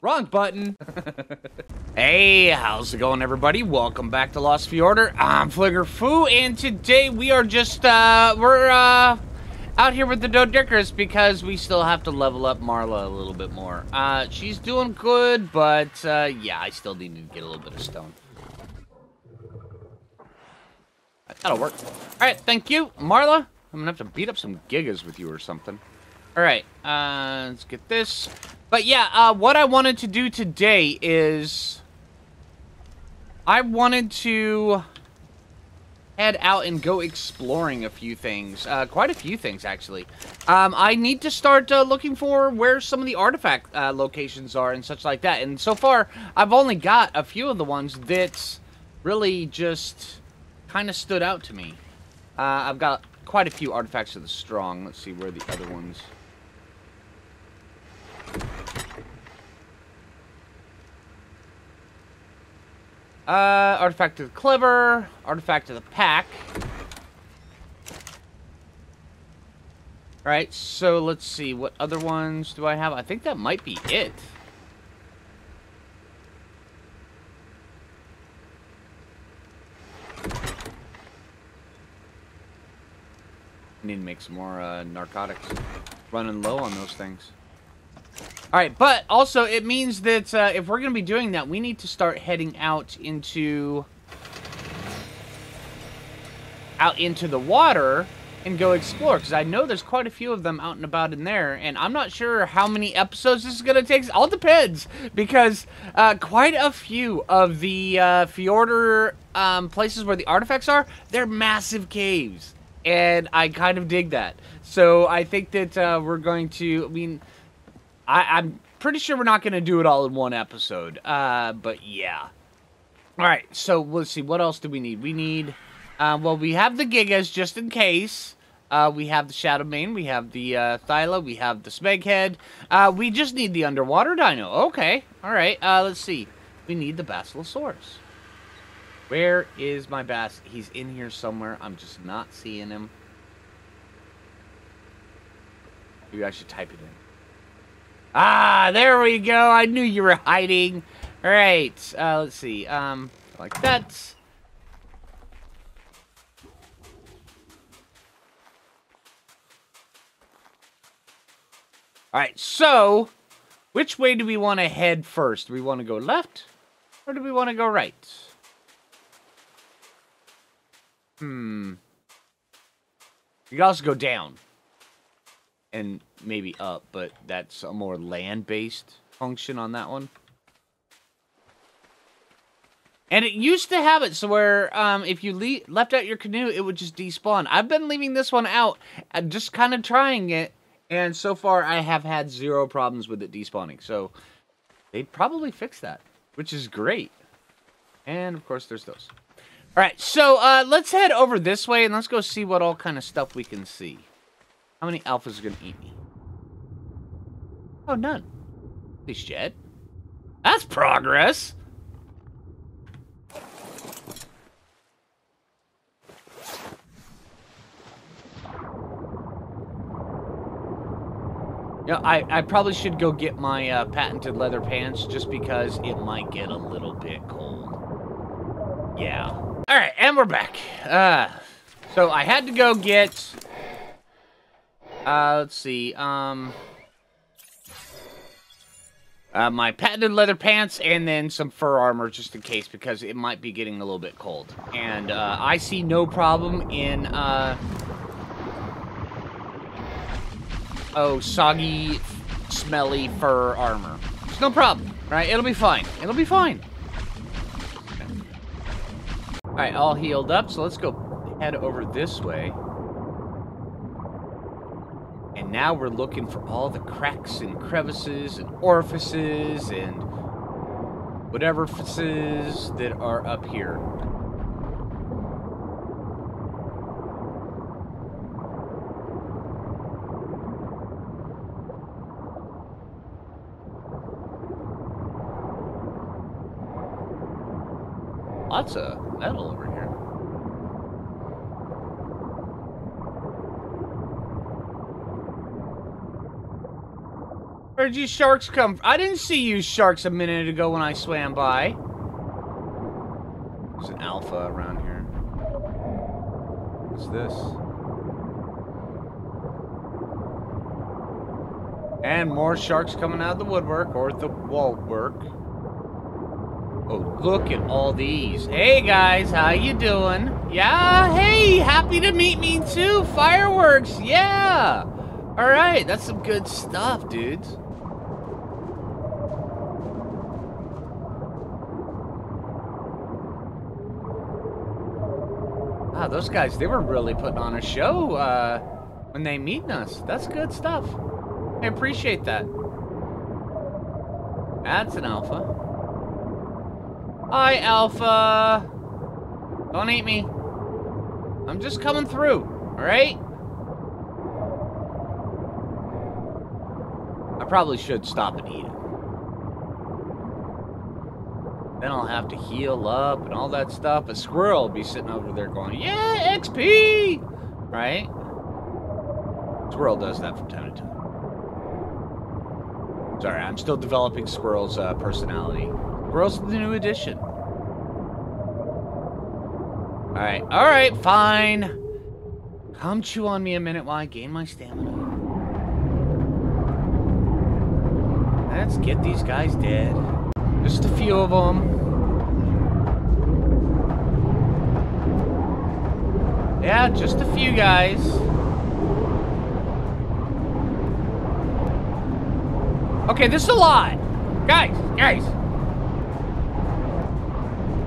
Wrong button. hey, how's it going, everybody? Welcome back to Lost Fjordur. I'm Phlinger Phoo, and today we are just, uh, we're, uh, out here with the Dodickers because we still have to level up Marla a little bit more. Uh, she's doing good, but, uh, yeah, I still need to get a little bit of stone. That'll work. Alright, thank you. Marla, I'm gonna have to beat up some gigas with you or something. Alright, uh, let's get this. But yeah, uh, what I wanted to do today is... I wanted to head out and go exploring a few things. Uh, quite a few things, actually. Um, I need to start uh, looking for where some of the artifact uh, locations are and such like that. And so far, I've only got a few of the ones that really just kind of stood out to me. Uh, I've got quite a few artifacts of the strong. Let's see where the other ones... Uh, Artifact of the Clever, Artifact of the Pack. Alright, so let's see, what other ones do I have? I think that might be it. Need to make some more uh, narcotics. Running low on those things. Alright, but also it means that uh, if we're going to be doing that, we need to start heading out into... out into the water and go explore. Because I know there's quite a few of them out and about in there. And I'm not sure how many episodes this is going to take. All depends. Because uh, quite a few of the uh, Fjordur um, places where the artifacts are, they're massive caves. And I kind of dig that. So I think that uh, we're going to... I mean... I, am pretty sure we're not going to do it all in one episode. Uh, but yeah. All right, so let's see. What else do we need? We need, uh, well, we have the Gigas just in case. Uh, we have the Shadowmane, we have the uh, Thyla, we have the Smeghead. Uh, we just need the Underwater Dino. Okay, all right. Uh, let's see. We need the Basilosaurus. Where is my Bass? He's in here somewhere. I'm just not seeing him. Maybe I should type it in. Ah, there we go. I knew you were hiding. All right. Uh, let's see. Um, like that. All right. So, which way do we want to head first? Do we want to go left, or do we want to go right? Hmm. You can also go down and maybe up, but that's a more land-based function on that one. And it used to have it so where um, if you le left out your canoe, it would just despawn. I've been leaving this one out, uh, just kind of trying it, and so far I have had zero problems with it despawning. So they'd probably fix that, which is great. And of course, there's those. All right, so uh, let's head over this way and let's go see what all kind of stuff we can see. How many alphas are going to eat me? Oh, none. At least yet. That's progress. You know, I, I probably should go get my uh, patented leather pants just because it might get a little bit cold. Yeah. All right, and we're back. Uh, so I had to go get uh, let's see. Um, uh, my patented leather pants and then some fur armor just in case because it might be getting a little bit cold. And uh, I see no problem in uh, oh soggy, smelly fur armor. It's no problem, right? It'll be fine. It'll be fine. All right, all healed up. So let's go head over this way. And now we're looking for all the cracks and crevices and orifices and whatever fices that are up here. Lots of metal over here. Where'd you sharks come from? I didn't see you sharks a minute ago when I swam by. There's an alpha around here. What's this? And more sharks coming out of the woodwork or the wall work. Oh, look at all these. Hey guys, how you doing? Yeah, hey, happy to meet me too. Fireworks, yeah. All right, that's some good stuff, dudes. Those guys, they were really putting on a show uh, when they meeting us. That's good stuff. I appreciate that. That's an alpha. Hi, alpha. Don't eat me. I'm just coming through, all right? I probably should stop and eat it. Then I'll have to heal up and all that stuff. A squirrel will be sitting over there going, yeah, XP! Right? Squirrel does that from time to time. Sorry, I'm still developing Squirrel's uh, personality. Squirrel's the new addition. Alright, alright, fine. Come chew on me a minute while I gain my stamina. Let's get these guys dead. Just a few of them. Yeah, just a few guys. Okay, this is a lot. Guys, guys.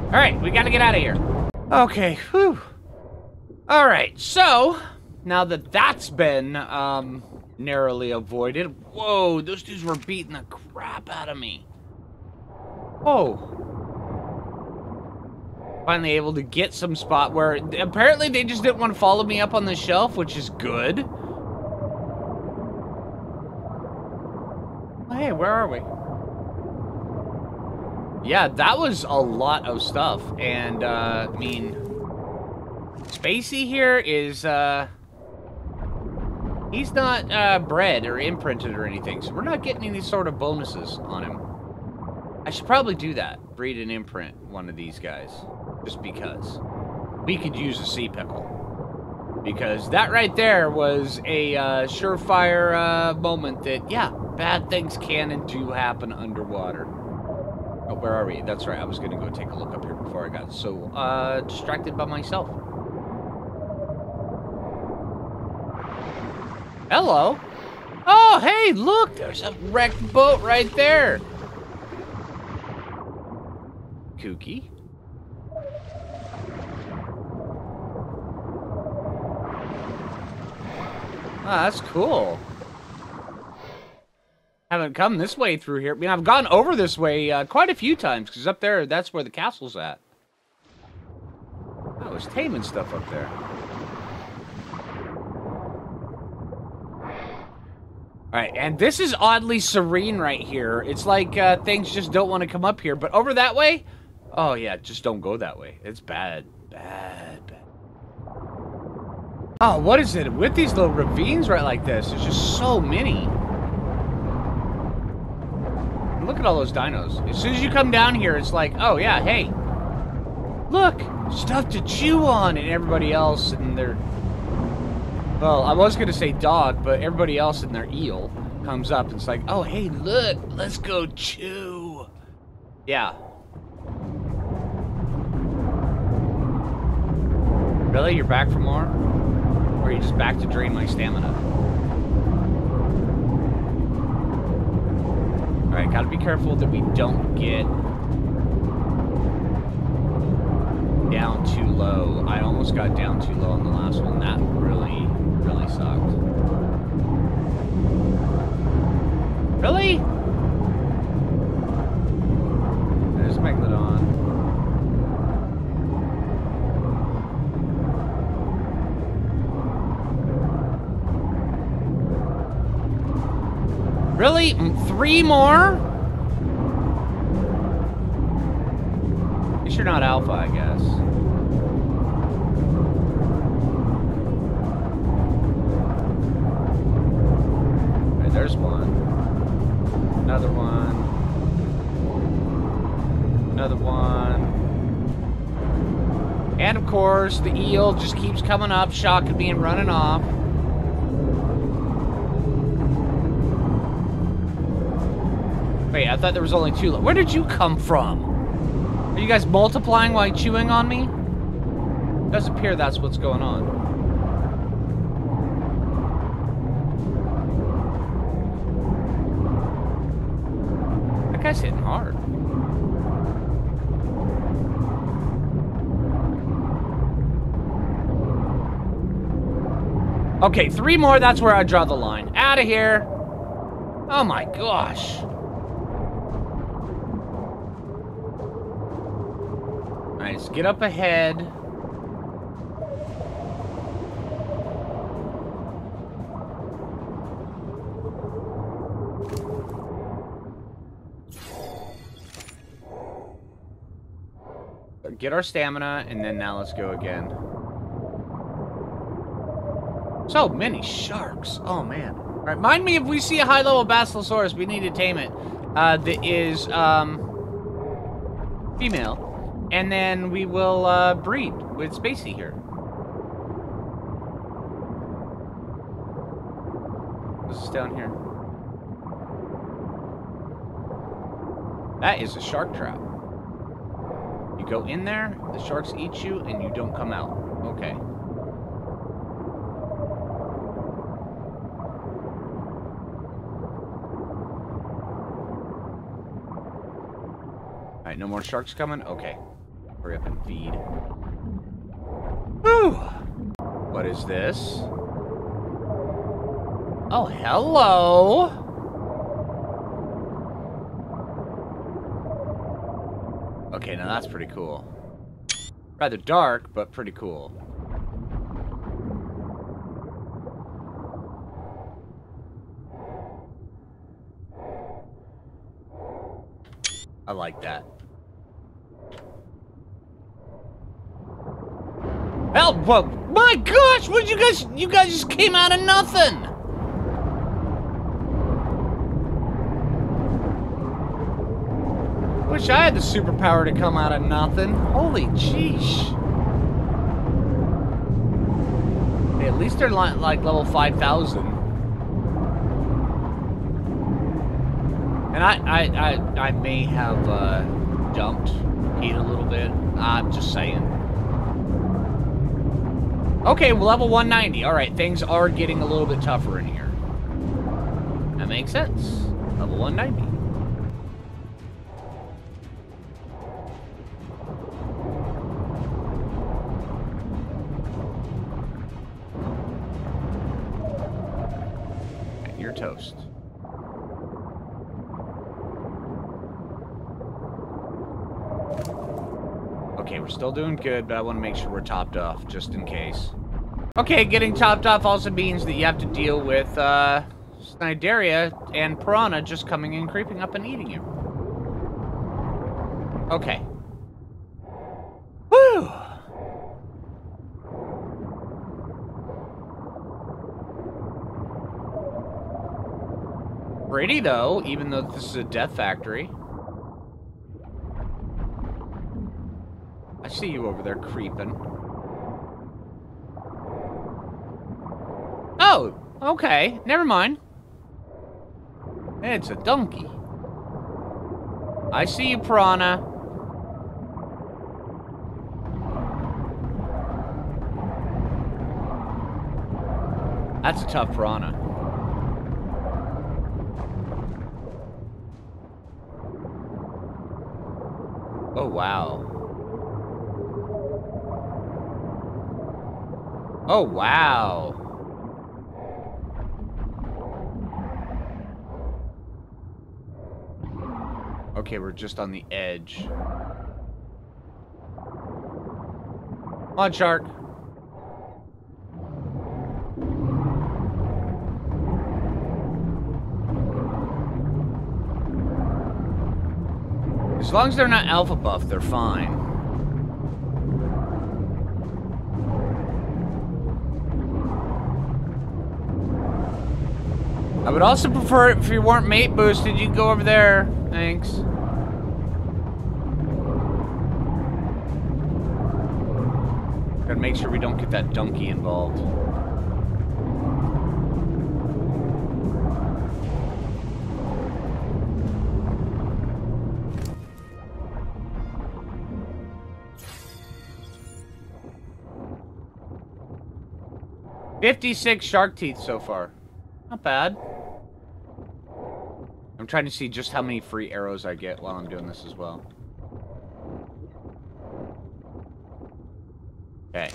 All right, we got to get out of here. Okay, whew. All right, so now that that's been um, narrowly avoided. Whoa, those dudes were beating the crap out of me. Oh. Finally able to get some spot where apparently they just didn't want to follow me up on the shelf, which is good. Hey, where are we? Yeah, that was a lot of stuff. And, uh, I mean, Spacey here is, uh, he's not, uh, bred or imprinted or anything, so we're not getting any sort of bonuses on him. I should probably do that. Breed and imprint one of these guys. Just because. We could use a sea pickle. Because that right there was a uh, surefire uh, moment that, yeah, bad things can and do happen underwater. Oh, where are we? That's right, I was going to go take a look up here before I got so uh, distracted by myself. Hello. Oh, hey, look, there's a wrecked boat right there. Kooky. Ah, that's cool. Haven't come this way through here. I mean, I've gone over this way uh, quite a few times, because up there, that's where the castle's at. I was taming stuff up there. Alright, and this is oddly serene right here. It's like uh, things just don't want to come up here. But over that way, Oh, yeah, just don't go that way. It's bad. Bad, bad. Oh, what is it? With these little ravines right like this, there's just so many. Look at all those dinos. As soon as you come down here, it's like, oh, yeah, hey. Look, stuff to chew on, and everybody else and their... Well, I was going to say dog, but everybody else in their eel comes up and it's like, oh, hey, look, let's go chew. Yeah, Really? You're back for more? Or are you just back to drain my stamina? Alright, gotta be careful that we don't get down too low. I almost got down too low on the last one. That really, really sucked. Really? Three more? At least you're not alpha, I guess. There's one. Another one. Another one. And of course, the eel just keeps coming up, me and running off. Wait, I thought there was only two. Where did you come from? Are you guys multiplying while chewing on me? It does appear that's what's going on. That guy's hitting hard. Okay, three more, that's where I draw the line. Out of here. Oh my gosh. Get up ahead. Get our stamina, and then now let's go again. So many sharks. Oh, man. Right, mind me if we see a high-level Basilosaurus, we need to tame it. Uh, that is, um, female. And then we will, uh, breed with Spacey here. This is down here. That is a shark trap. You go in there, the sharks eat you, and you don't come out. Okay. Alright, no more sharks coming? Okay. Hurry up and feed. Whew! What is this? Oh, hello! Okay, now that's pretty cool. Rather dark, but pretty cool. I like that. Hell, whoa, my gosh, what you guys, you guys just came out of nothing! Wish I had the superpower to come out of nothing. Holy jeesh. Hey, at least they're like, like level 5,000. And I, I, I, I may have uh, jumped Pete a little bit. I'm just saying. Okay, level 190. All right, things are getting a little bit tougher in here. That makes sense. Level 190. You're toast. Okay, we're still doing good, but I want to make sure we're topped off, just in case. Okay, getting topped off also means that you have to deal with, uh, Cnidaria and Piranha just coming and creeping up and eating you. Okay. Whew! Pretty, though, even though this is a death factory. See you over there creeping. Oh, okay. Never mind. It's a donkey. I see you, Piranha. That's a tough Piranha. Oh, wow. Oh, wow. Okay, we're just on the edge. Come on, shark. As long as they're not alpha buff, they're fine. I would also prefer it if you weren't mate boosted, you'd go over there. Thanks. Gotta make sure we don't get that donkey involved. Fifty-six shark teeth so far. Not bad. I'm trying to see just how many free arrows I get while I'm doing this as well. Okay.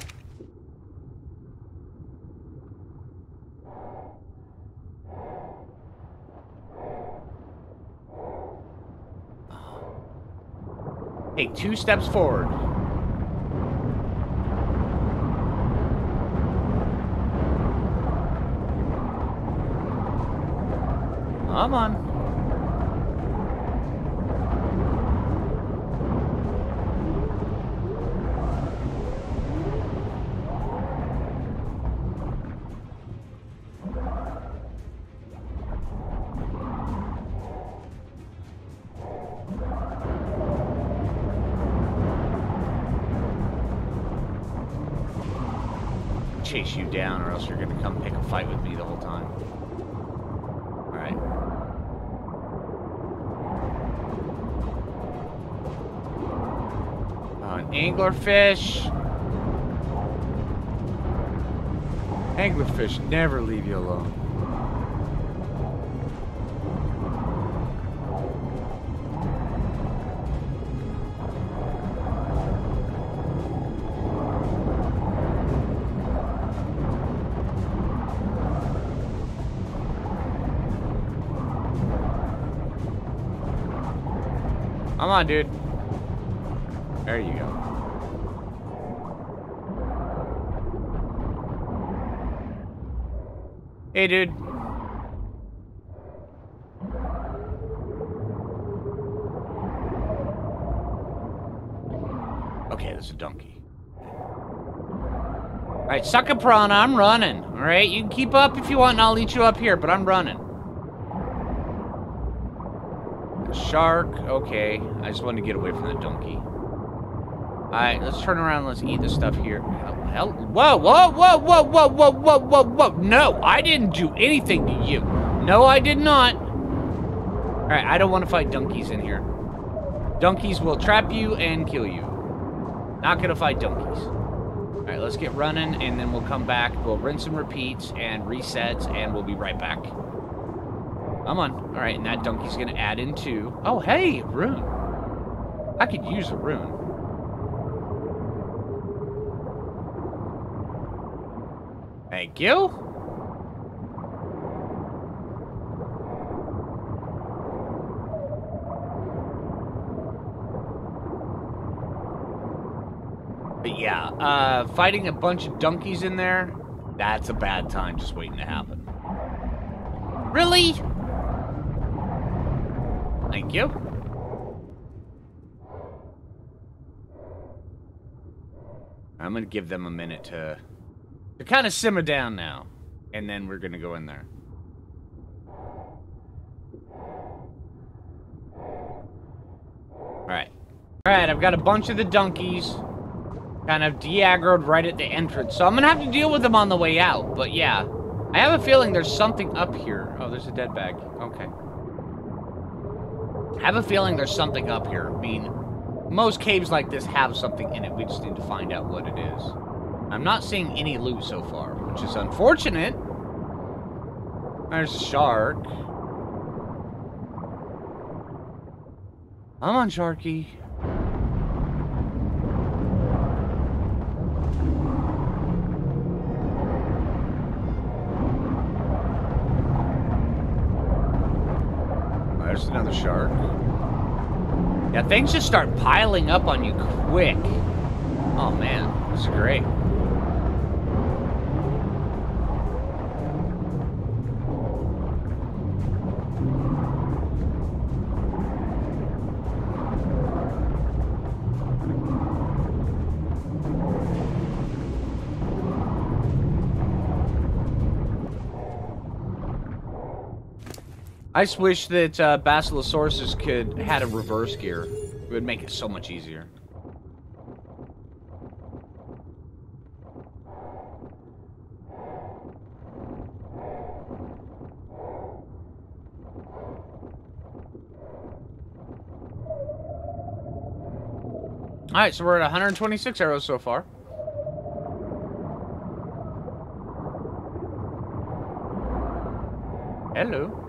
Take two steps forward. Come on. Chase you down or else you're gonna come pick a fight with me the whole time. Alright. Oh, an anglerfish. Anglerfish never leave you alone. Come on, dude. There you go. Hey, dude. Okay, there's a donkey. Alright, sucker piranha, I'm running. Alright, you can keep up if you want and I'll eat you up here, but I'm running. Shark, okay. I just wanted to get away from that donkey. Alright, let's turn around let's eat this stuff here. Hell, whoa, whoa, whoa, whoa, whoa, whoa, whoa, whoa, whoa. No, I didn't do anything to you. No, I did not. Alright, I don't want to fight donkeys in here. Donkeys will trap you and kill you. Not gonna fight donkeys. Alright, let's get running and then we'll come back. We'll rinse and repeats and resets and we'll be right back. Come on. All right, and that donkey's going to add in two. Oh, hey, rune. I could use a rune. Thank you. But yeah, uh, fighting a bunch of donkeys in there, that's a bad time just waiting to happen. Really? Thank you. I'm gonna give them a minute to to kind of simmer down now, and then we're gonna go in there. All right, all right. I've got a bunch of the donkeys, kind of de-aggroed right at the entrance, so I'm gonna have to deal with them on the way out. But yeah, I have a feeling there's something up here. Oh, there's a dead bag. Okay. I have a feeling there's something up here. I mean, most caves like this have something in it. We just need to find out what it is. I'm not seeing any loot so far, which is unfortunate. There's a shark. Come on, Sharky. There's another shark. Yeah, things just start piling up on you quick. Oh man, this is great. I just wish that uh, Basilosaurus could had a reverse gear. It would make it so much easier. Alright, so we're at 126 arrows so far. Hello.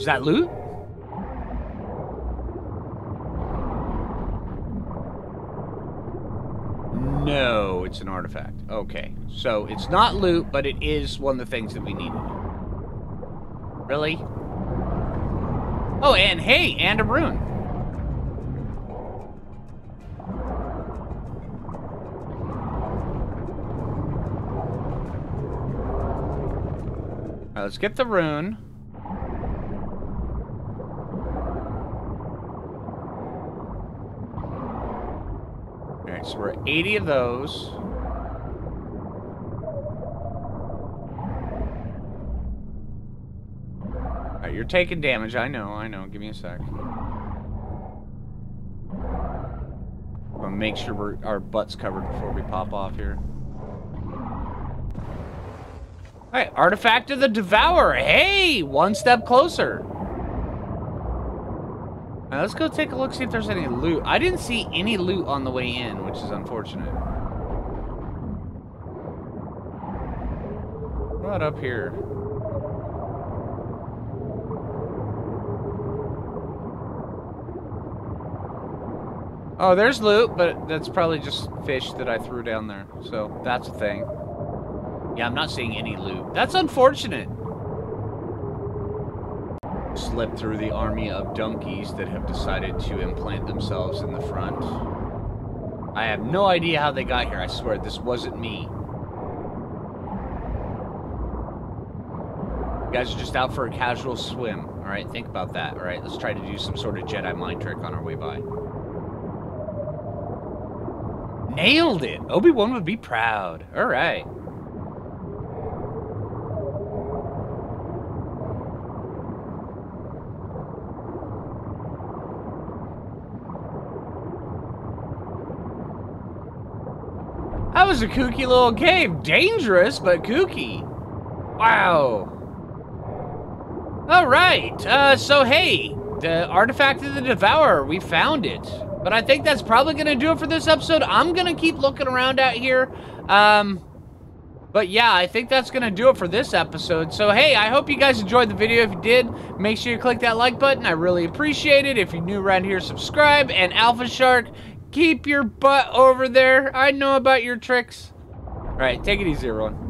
Is that loot? No, it's an artifact. Okay, so it's not loot, but it is one of the things that we needed. Really? Oh, and hey, and a rune. Let's get the rune. Alright, so we're at 80 of those. Alright, you're taking damage. I know, I know. Give me a sec. I'm gonna make sure our butt's covered before we pop off here. Alright, Artifact of the Devourer. Hey! One step closer. Now let's go take a look, see if there's any loot. I didn't see any loot on the way in, which is unfortunate. What up here? Oh, there's loot, but that's probably just fish that I threw down there. So, that's a thing. Yeah, I'm not seeing any loot. That's unfortunate. Slip through the army of donkeys that have decided to implant themselves in the front. I have no idea how they got here. I swear, this wasn't me. You guys are just out for a casual swim. Alright, think about that. Alright, let's try to do some sort of Jedi mind trick on our way by. Nailed it! Obi-Wan would be proud. Alright. Was a kooky little cave. Dangerous, but kooky. Wow. All right. Uh, so, hey, the artifact of the Devourer, we found it. But I think that's probably going to do it for this episode. I'm going to keep looking around out here. Um, but yeah, I think that's going to do it for this episode. So, hey, I hope you guys enjoyed the video. If you did, make sure you click that like button. I really appreciate it. If you're new around here, subscribe. And Alpha Shark, keep your butt over there. I know about your tricks. All right, take it easy, everyone.